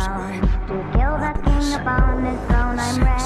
to kill the king upon his throne. I'm ready